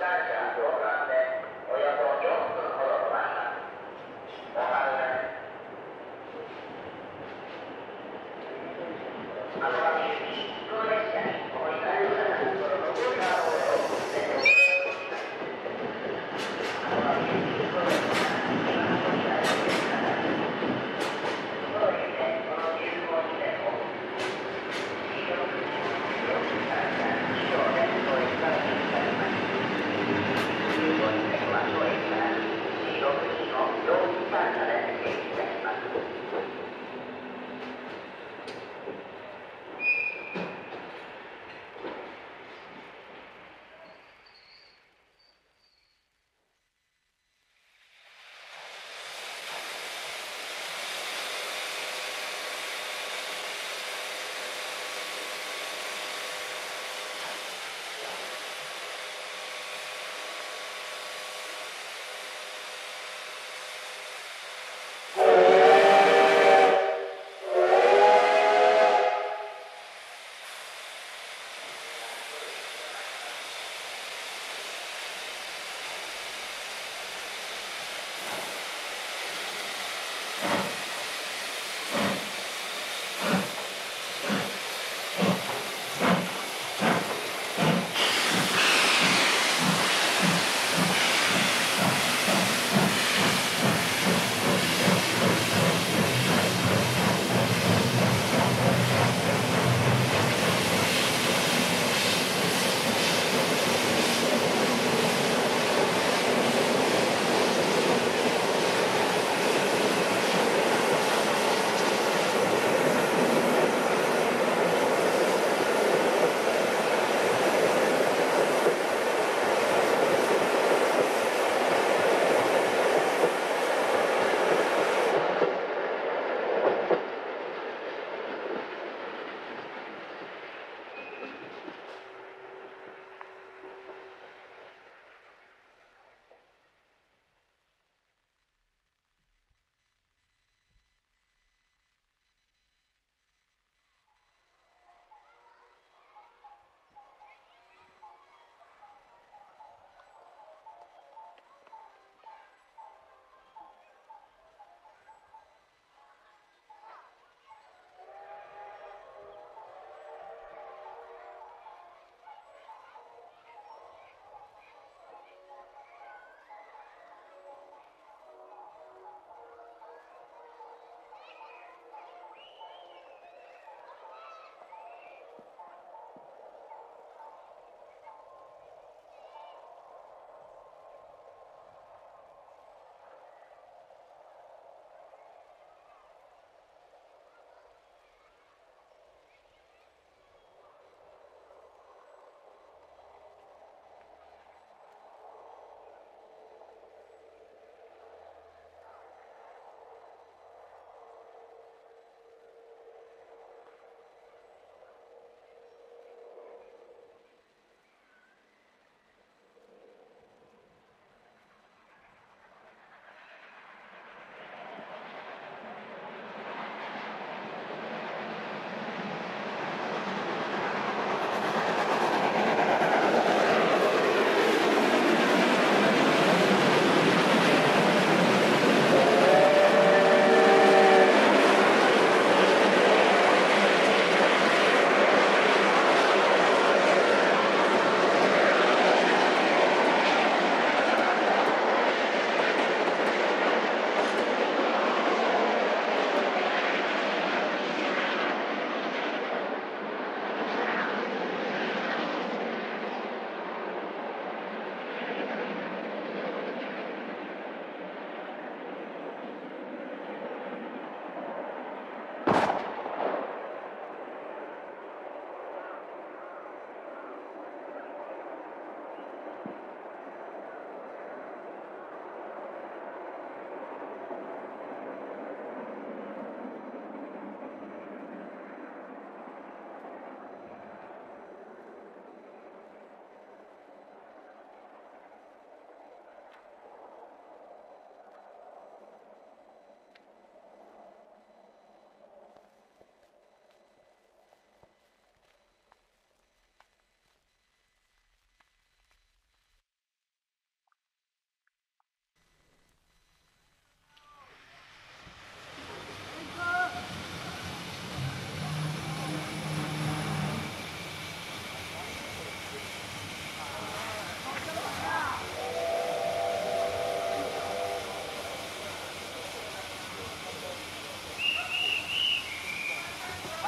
ได้จากพวกเรา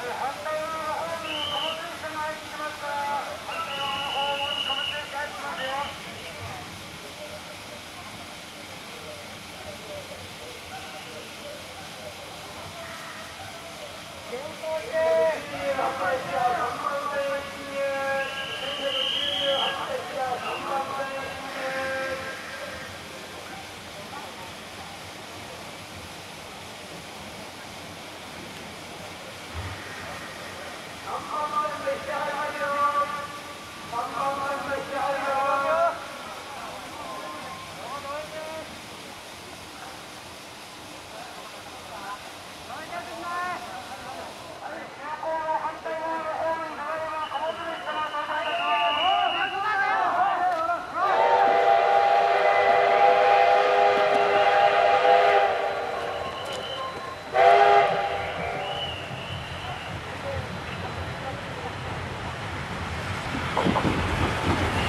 Alejandro. 何?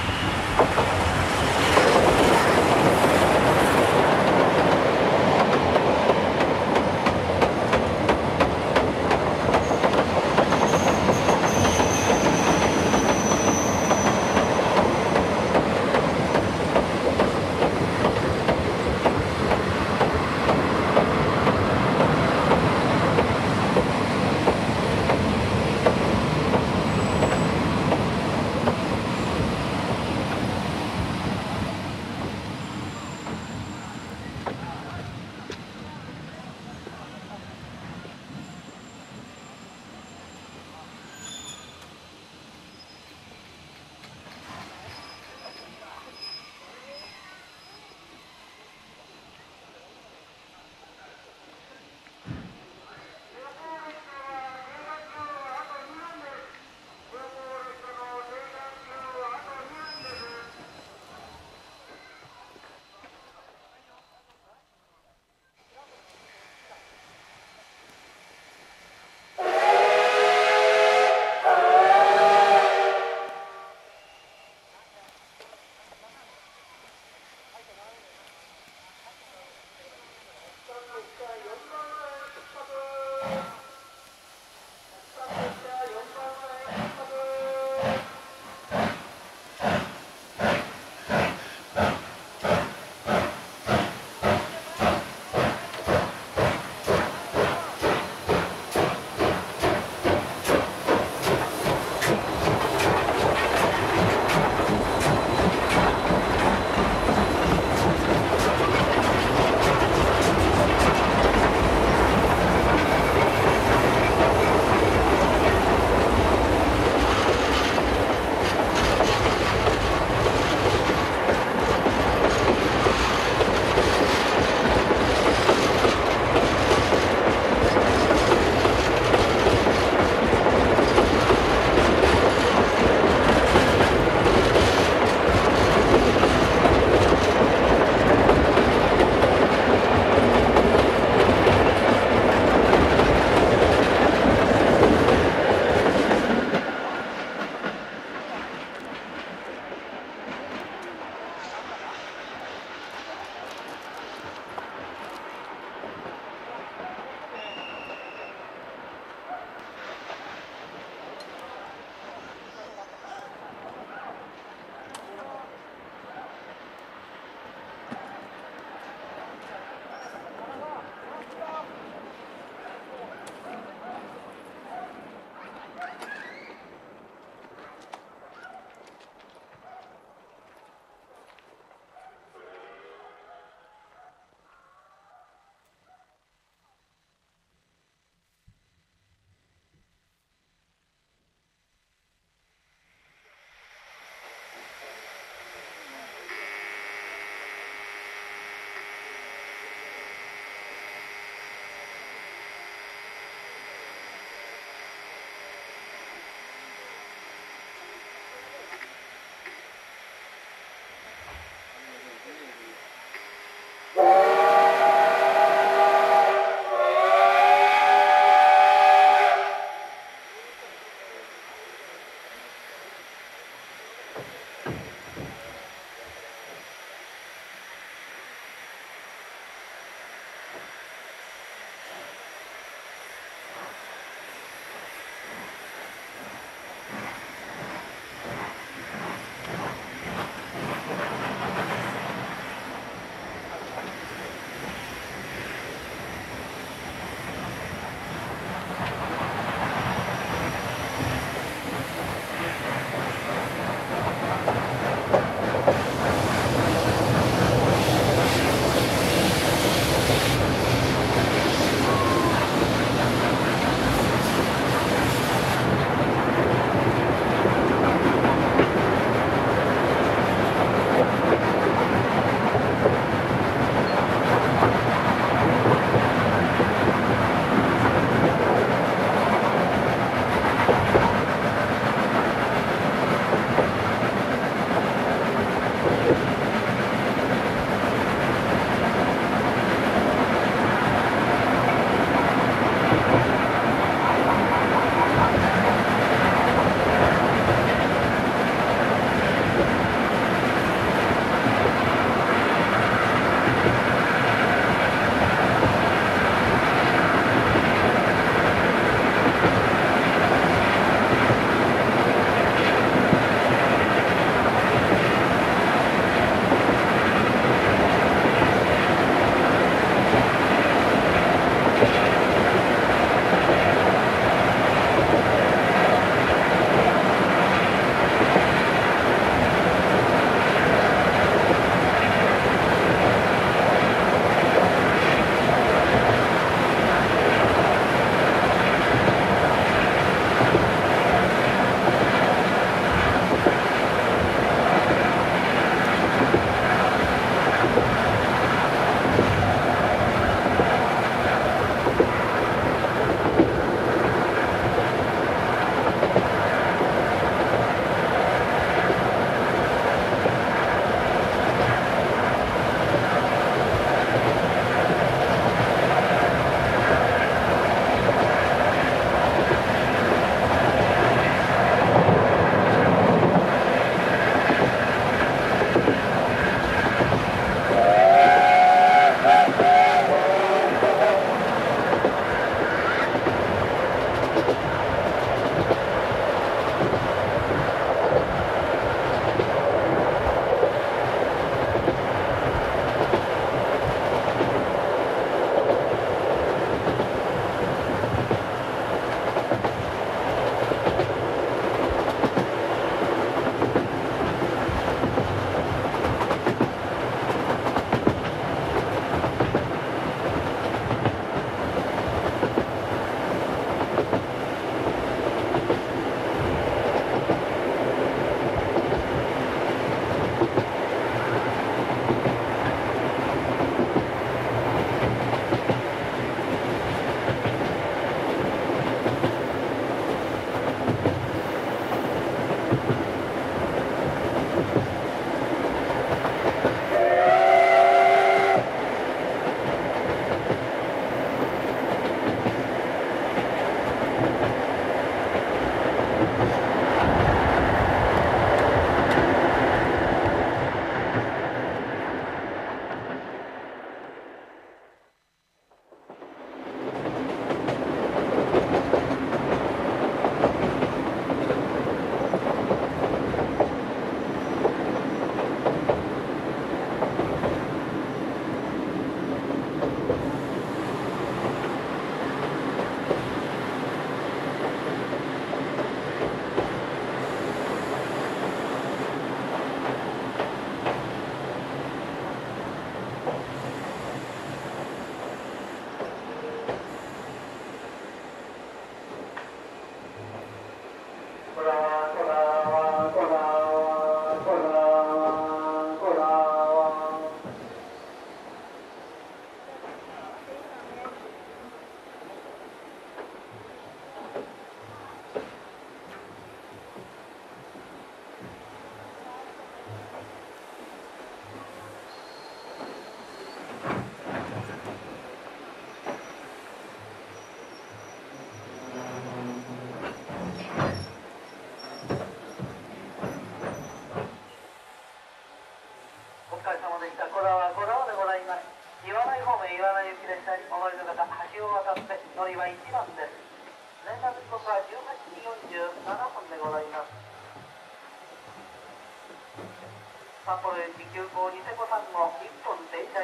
急行ニセコさんの1分停車